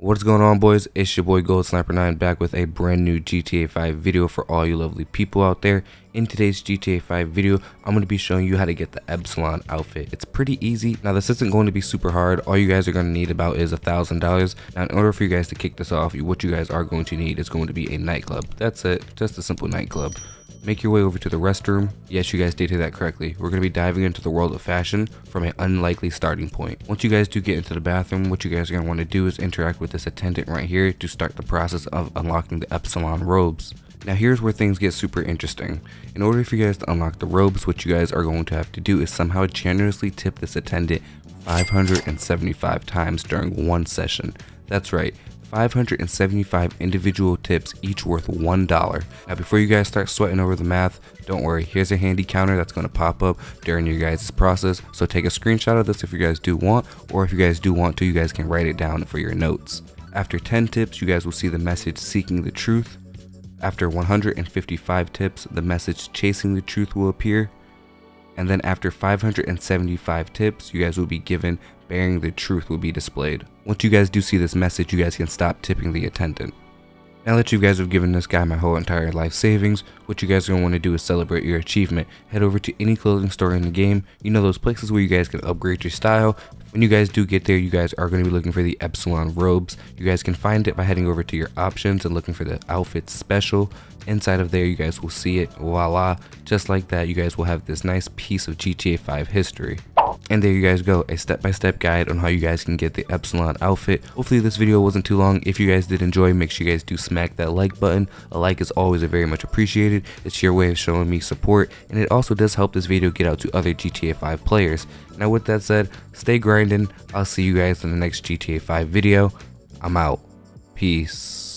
What's going on boys, it's your boy Gold Sniper 9 back with a brand new GTA 5 video for all you lovely people out there. In today's GTA 5 video, I'm going to be showing you how to get the Epsilon outfit. It's pretty easy. Now this isn't going to be super hard, all you guys are going to need about is a thousand dollars. Now in order for you guys to kick this off, what you guys are going to need is going to be a nightclub. That's it, just a simple nightclub make your way over to the restroom. Yes, you guys did hear that correctly. We're going to be diving into the world of fashion from an unlikely starting point. Once you guys do get into the bathroom, what you guys are going to want to do is interact with this attendant right here to start the process of unlocking the Epsilon robes. Now here's where things get super interesting. In order for you guys to unlock the robes, what you guys are going to have to do is somehow generously tip this attendant 575 times during one session. That's right, 575 individual tips, each worth $1. Now, before you guys start sweating over the math, don't worry, here's a handy counter that's going to pop up during your guys' process. So take a screenshot of this if you guys do want, or if you guys do want to, you guys can write it down for your notes. After 10 tips, you guys will see the message seeking the truth. After 155 tips, the message chasing the truth will appear. And then after 575 tips, you guys will be given bearing the truth will be displayed. Once you guys do see this message, you guys can stop tipping the attendant. Now that you guys have given this guy my whole entire life savings, what you guys are going to want to do is celebrate your achievement. Head over to any clothing store in the game. You know those places where you guys can upgrade your style. When you guys do get there, you guys are going to be looking for the Epsilon robes. You guys can find it by heading over to your options and looking for the outfit special. Inside of there, you guys will see it. Voila. Just like that, you guys will have this nice piece of GTA 5 history. And there you guys go, a step-by-step -step guide on how you guys can get the Epsilon outfit. Hopefully this video wasn't too long. If you guys did enjoy, make sure you guys do smack that like button. A like is always very much appreciated. It's your way of showing me support, and it also does help this video get out to other GTA 5 players. Now with that said, stay grinding. I'll see you guys in the next GTA 5 video. I'm out. Peace.